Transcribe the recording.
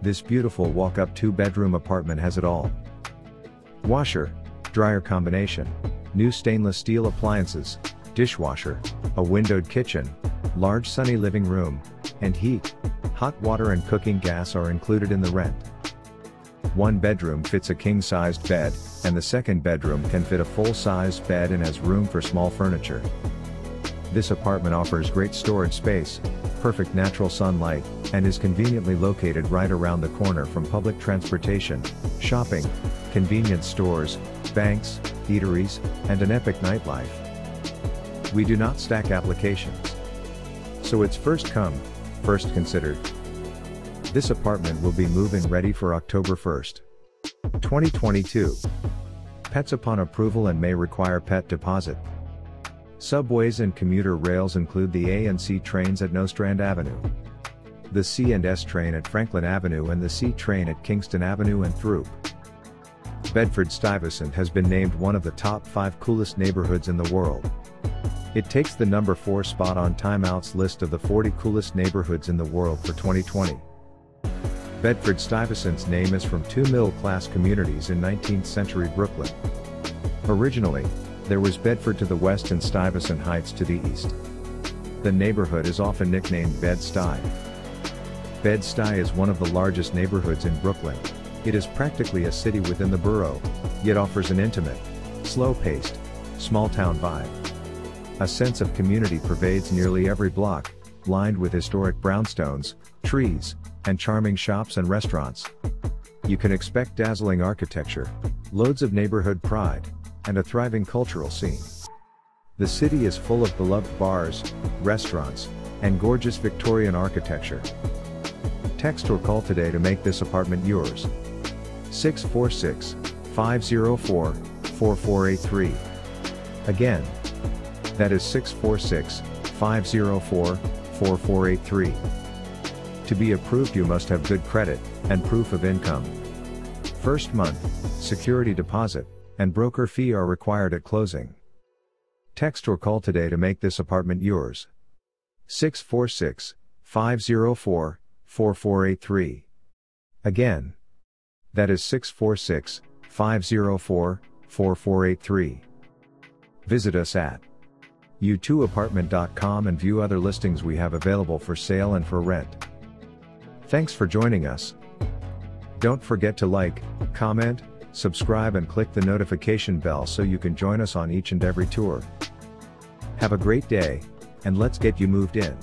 This beautiful walk-up two-bedroom apartment has it all. Washer, dryer combination, new stainless steel appliances, dishwasher, a windowed kitchen, large sunny living room, and heat. Hot water and cooking gas are included in the rent. One bedroom fits a king-sized bed, and the second bedroom can fit a full-sized bed and has room for small furniture. This apartment offers great storage space, perfect natural sunlight, and is conveniently located right around the corner from public transportation, shopping, convenience stores, banks, eateries, and an epic nightlife. We do not stack applications. So it's first come, first considered. This apartment will be move-in ready for October 1st. 2022. Pets upon approval and may require pet deposit. Subways and commuter rails include the A and C trains at Nostrand Avenue, the C and S train at Franklin Avenue and the C train at Kingston Avenue and Throop. Bedford Stuyvesant has been named one of the top 5 coolest neighborhoods in the world. It takes the number 4 spot on Time Out's list of the 40 coolest neighborhoods in the world for 2020. Bedford Stuyvesant's name is from two middle-class communities in 19th century Brooklyn. Originally, there was Bedford to the west and Stuyvesant Heights to the east. The neighborhood is often nicknamed Bed-Stuy. Bed-Stuy is one of the largest neighborhoods in Brooklyn. It is practically a city within the borough, yet offers an intimate, slow-paced, small-town vibe. A sense of community pervades nearly every block, lined with historic brownstones, trees, and charming shops and restaurants. You can expect dazzling architecture, loads of neighborhood pride, and a thriving cultural scene. The city is full of beloved bars, restaurants, and gorgeous Victorian architecture. Text or call today to make this apartment yours. 646 504 4483. Again, that is 646 504 4483. To be approved, you must have good credit and proof of income. First month, security deposit, and broker fee are required at closing. Text or call today to make this apartment yours. 646 504 4483. Again. That is 646 504 4483. Visit us at u2apartment.com and view other listings we have available for sale and for rent. Thanks for joining us. Don't forget to like, comment, subscribe and click the notification bell so you can join us on each and every tour. Have a great day, and let's get you moved in.